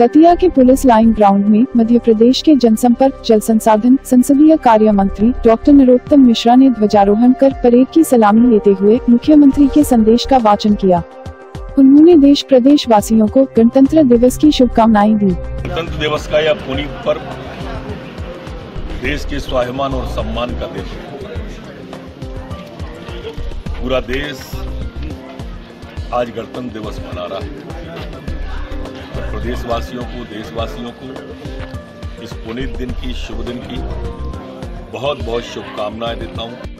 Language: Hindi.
दतिया के पुलिस लाइन ग्राउंड में मध्य प्रदेश के जनसंपर्क, जल संसाधन, संसदीय कार्य मंत्री डॉक्टर नरोत्तम मिश्रा ने ध्वजारोहण कर परेड की सलामी लेते हुए मुख्यमंत्री के संदेश का वाचन किया। उन्होंने देश प्रदेश वासियों को गणतंत्र दिवस की शुभकामनाएँ दी। गणतंत्र दिवस का यह पुनीत पर्व देश के स्वाभिमान और सम्मान का है। पूरा देश आज गणतंत्र दिवस मना रहा है। प्रदेशवासियों को, देशवासियों को इस पुनीत दिन की, शुभ दिन की बहुत बहुत शुभकामनाएँ देता हूँ।